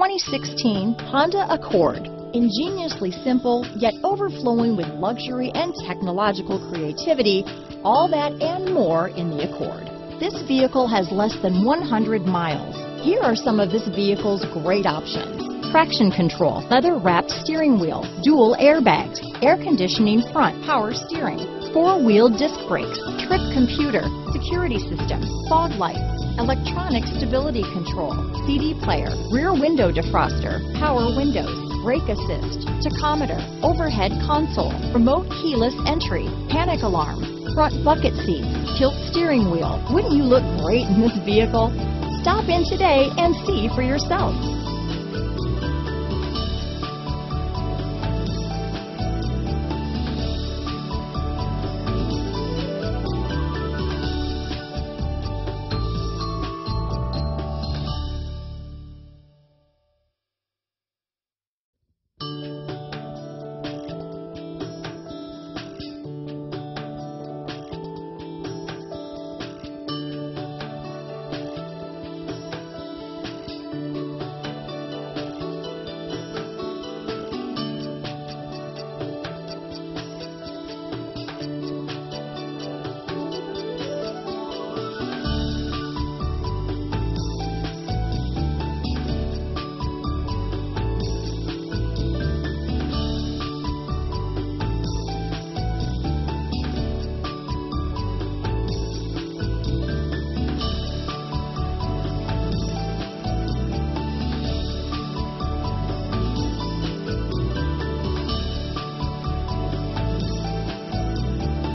2016 Honda Accord. Ingeniously simple, yet overflowing with luxury and technological creativity, all that and more in the Accord. This vehicle has less than 100 miles. Here are some of this vehicle's great options. Traction control, leather wrapped steering wheel, dual airbags, air conditioning front, power steering, four-wheel disc brakes, trip computer, security system, fog lights, electronic stability control, CD player, rear window defroster, power windows, brake assist, tachometer, overhead console, remote keyless entry, panic alarm, front bucket seats, tilt steering wheel. Wouldn't you look great in this vehicle? Stop in today and see for yourself.